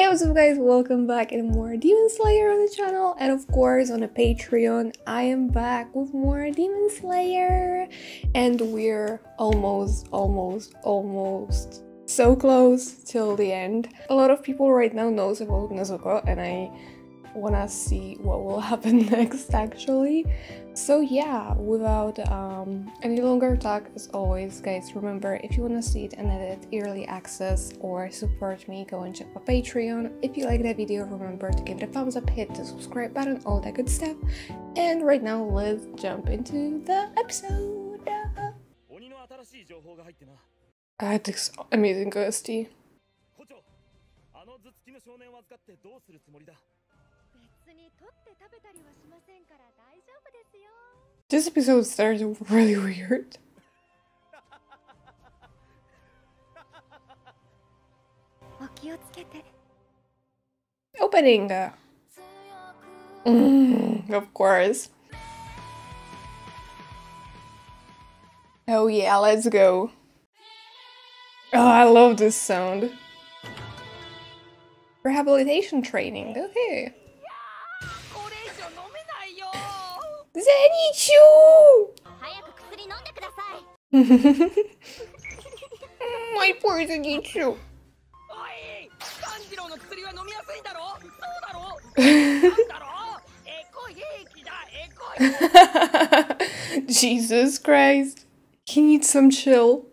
Hey what's up guys, welcome back and more Demon Slayer on the channel and of course on the Patreon I am back with more Demon Slayer and we're almost, almost, almost so close till the end. A lot of people right now knows about Nezuko and I wanna see what will happen next actually. So yeah without um, any longer talk as always guys remember if you want to see it and edit early access or support me go and check my patreon. If you like that video remember to give it a thumbs up hit the subscribe button all that good stuff. And right now let's jump into the episode. I had this amazing OST. This episode starts really weird. Opening! Mm, of course. Oh yeah, let's go. Oh, I love this sound. Rehabilitation training, okay. Zenitsu! My poor Zenitsu. Jesus Christ. He needs some chill.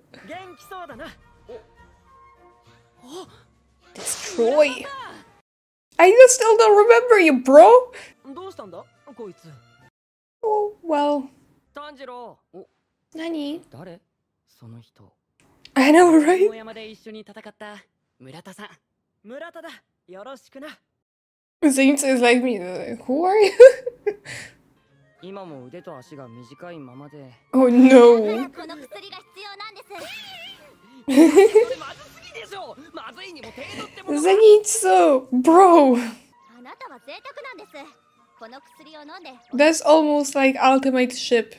Destroy. I still don't remember you, bro. Oh, well. Nani? I know, right? Seems is like me. Who are you? oh no. Bro. あなたは贅沢なんです that's almost like ultimate ship.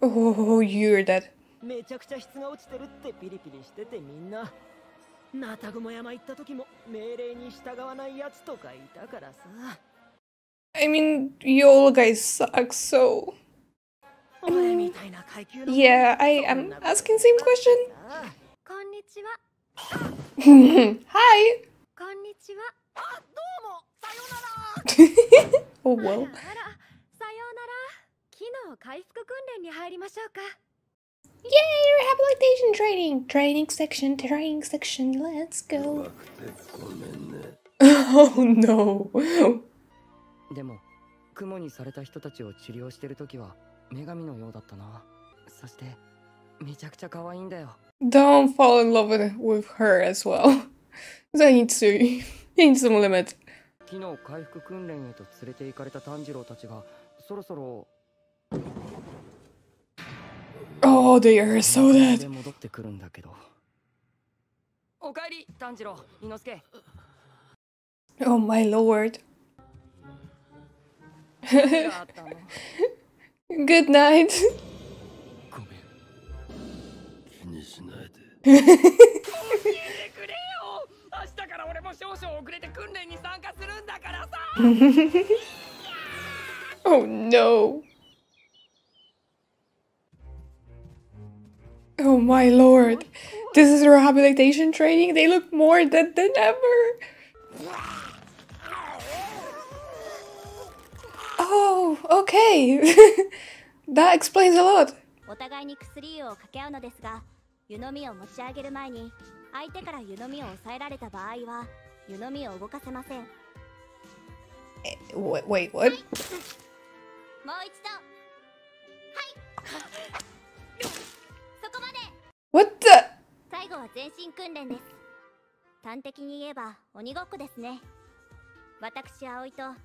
oh, you're dead. めちゃくちゃ質が落ちてるってピリピリしててみんなナタグモ山行った時も命令に従わないやつとかいたからさ I mean, you all guys suck, so... Um, yeah, I am asking same question. こんにちは。Hi! こんにちは。あ、どうも、さよなら Oh, well. あら、さようなら。機能回復訓練に入りましょうか。Yay! Rehabilitation training! Training section, training section, let's go! oh no! でも、雲にされた人たちを治療してるときは女神のようだったな。そして、めちゃくちゃ可愛いんだよ。 Don't fall in love with, with her as well. ザニツイ。いつも limit. 昨日回復訓練へと連れて行かれた炭治郎たちがそろそろ Oh, they are so dead. 戻ってくるんだけど。おかえり、炭治郎、伊之助。Oh my lord. Good night. しないで。教えてくれよ明日から俺も少々遅れて訓練に参加するんだからさ Oh no. Oh my lord. This is rehabilitation training? They look more dead than ever. Oh, okay. that explains a lot. お互いに薬を掛け合うのですが 湯飲みを持ち上げる前に相手から湯飲みを抑えられた場合は湯飲みを動かせません。え、wait, wait, what? もう一度。はい。そこまで。What the? 最後は全身訓練です。端的に言えば鬼ごっこですね。私葵とあ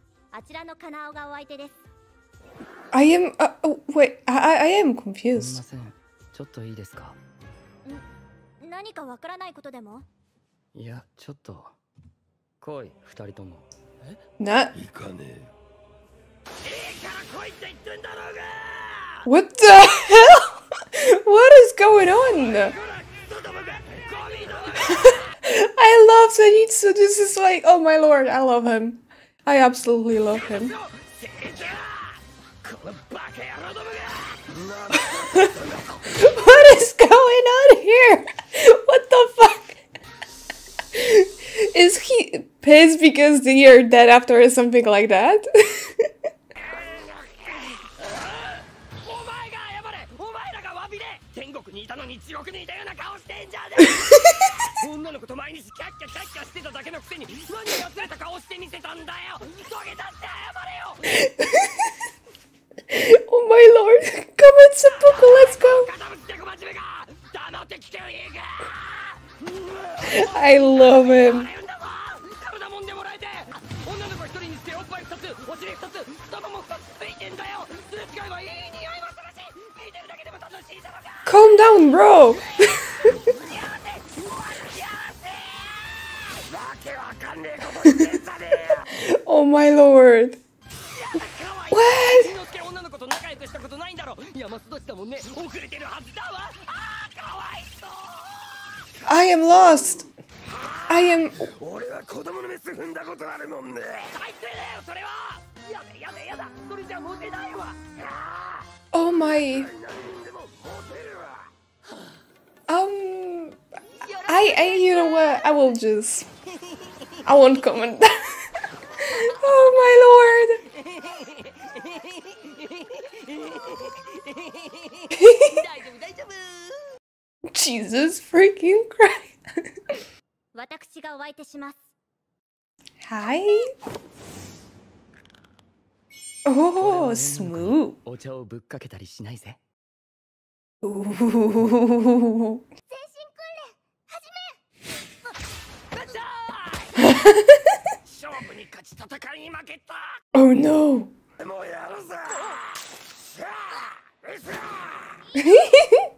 ちらのカナオがお相手です。I am、uh, oh, wait, I, I am confused. すみません。ちょっといいですか？何かわからないことでもいやちょっと来い二人ともえな行かねえよ What the hell? What is going on? I love Zenitsu. This is like, oh my lord, I love him. I absolutely love him. is going on here? What the fuck? Is he pissed because they are dead after or something like that? oh my lord! Come on, Seppuku, let's go! I love him. Calm down, bro. oh my lord. What? I am lost! I am... Oh my... Um... I, I, you know what, I will just... I won't comment. oh my lord! Jesus freaking Christ. Hi. Oh, smooth. Ooh. oh no!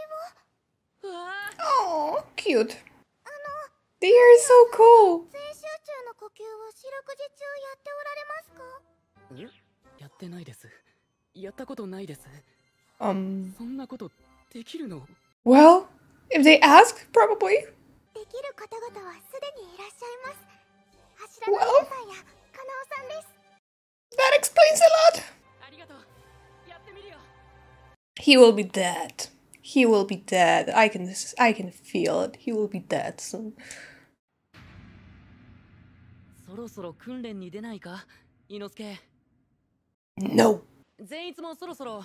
Oh, cute. They are so cool. Um. Well, if they ask, probably. Well, that explains a lot. He will be dead. He will be dead. I can, I can feel it. He will be dead soon. そろそろ訓練に出ないか？伊之助 No. 善逸もそろそろ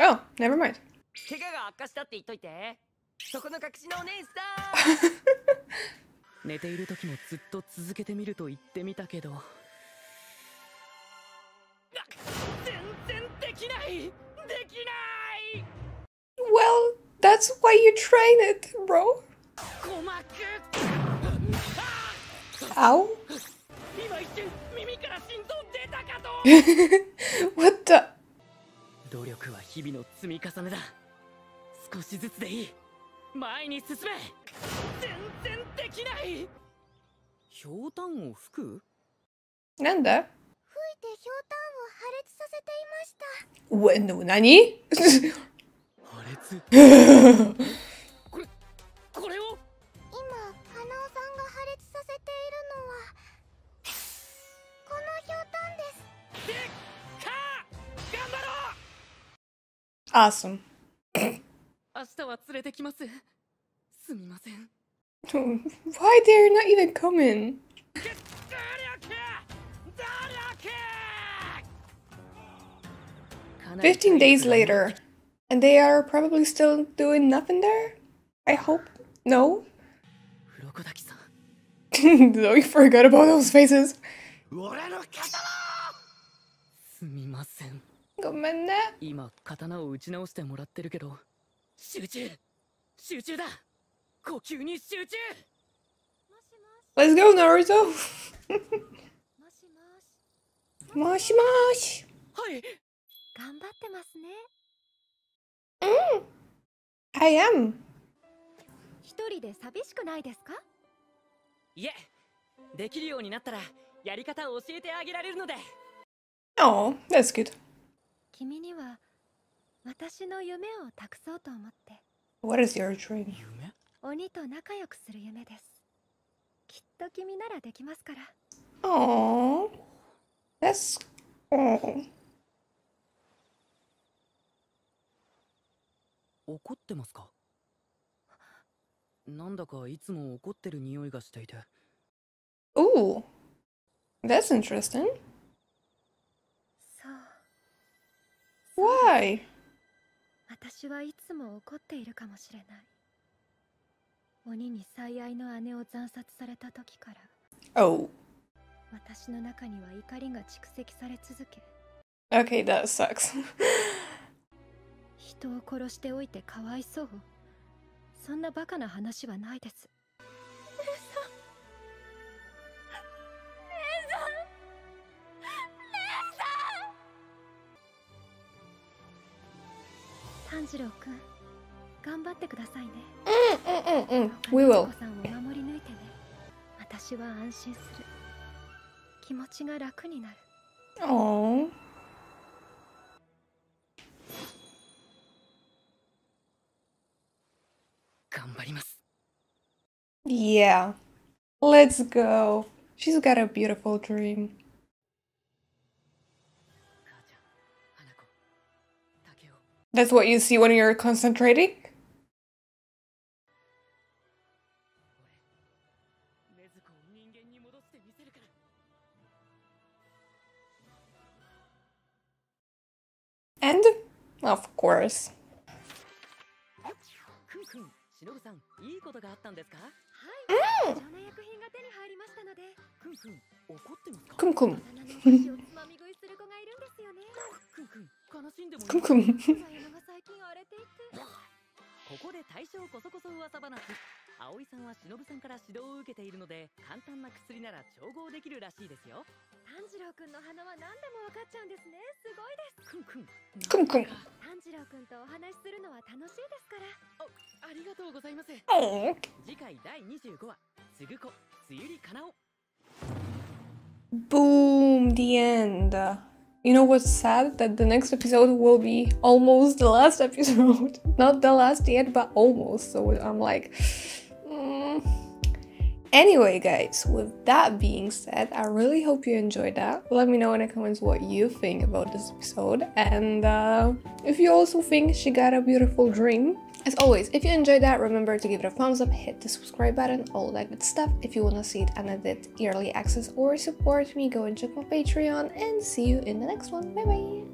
Oh, never mind. 怪我が悪化したって言っといてそこの隠しのお姉さん 寝ている時もずっと続けてみると言ってみたけどな全然できない Well, that's why you train it, bro. Ow. 今一瞬耳から心臓出たかと what the? 努力は日々の積み重ねだ少しずつでいい前に進め全然できないひょうたんを吹く？Nanda? 吹いてひょうたんを破裂させていました What? これこれを今カナヲさんが破裂させているのはこのひょうたんですでっか頑張ろう Awesome 明日は連れてきますすみません Why they're not even coming? Fifteen days later. And they are probably still doing nothing there? I hope. No? 鱗滝さん no, you forgot about those faces. 俺の刀すみません Go man, 今刀を打ち直してもらってるけど 集中集中だ呼吸に集中 Let's go, Naruto! もしもし Mosh mosh! はい頑張ってますね I am. 一人で寂しくないですかいえできるようになったらやり方を教えてあげられるので Oh, that's good. 君には私の夢を託そうと思って What is your dream? 夢鬼と仲良くする夢ですきっと君ならできますから Oh, that's. Oh. 怒ってますかなんだかいつも怒ってる匂いがしていて Ooh, that's interesting. そう Why? 私はいつも怒っているかもしれない鬼に最愛の姉を惨殺された時から Oh, 私の中には怒りが蓄積され続け okay, that sucks. 人を殺しておいてかわいそう。そんなバカな話はないです。炭治郎くん頑張ってくださいね。Mm, mm, mm. 他 We の will. 子さんを守り抜いてね。私は安心する。気持ちが楽になる。Oh. Yeah. Let's go. She's got a beautiful dream. That's what you see when you're concentrating? And? Of course. くんくん忍さんいいことがあったんですか？はい貴重な薬品が手に入りましたのでくんくん怒ってますかお菓子をつまみ食いする子がいるんですよねくんくん悲しんでもいい Kum kum. 山が最近荒れていてここで大正こそこそ噂話。葵さんは忍さんから指導を受けているので簡単な薬なら調合できるらしいですよ。炭治郎くんの鼻は何でも分かっちゃうんですね。すごいです。くんくんくんくん炭治郎くんとお話しするのは楽しいですから。ありがとうございます。Oh. 次回第25話。つぐこつゆりかなお。Boom, the end. You know what's sad? That the next episode will be almost the last episode. Not the last yet, but almost. So I'm like. mm. Anyway, guys, with that being said, I really hope you enjoyed that. Let me know in the comments what you think about this episode and uh, if you also think she got a beautiful dream. As always, if you enjoyed that, remember to give it a thumbs up, hit the subscribe button, all that good stuff. If you want to see it unedited early access or support me, go and check my Patreon and see you in the next one. Bye bye!